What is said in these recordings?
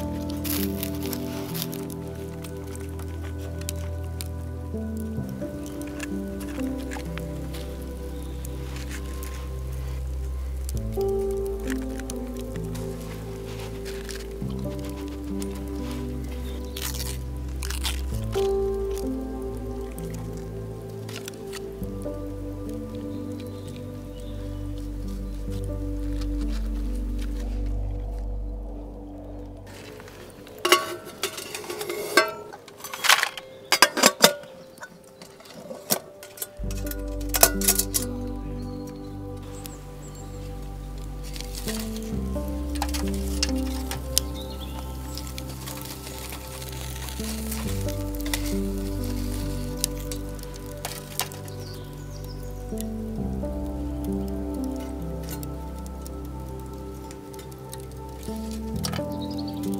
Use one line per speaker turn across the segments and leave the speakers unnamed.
Thank mm -hmm. you. うん。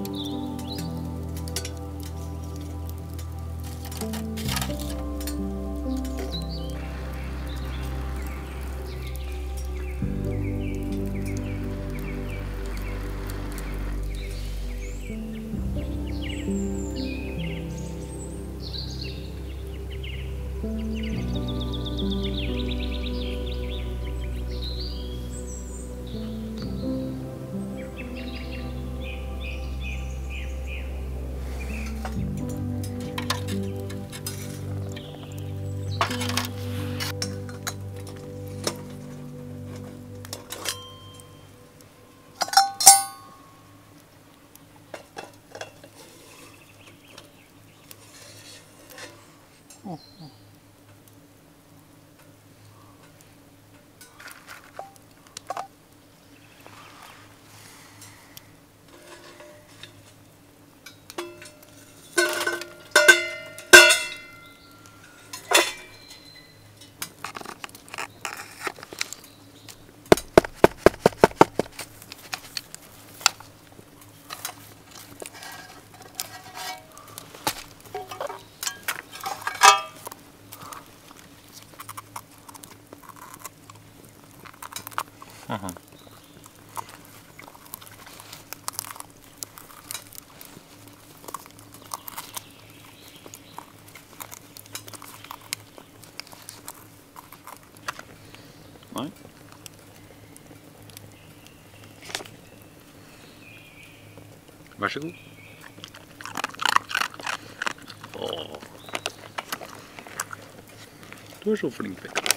oh, oh.
Uhum.
Right.
Varsågod. oh tu är o flink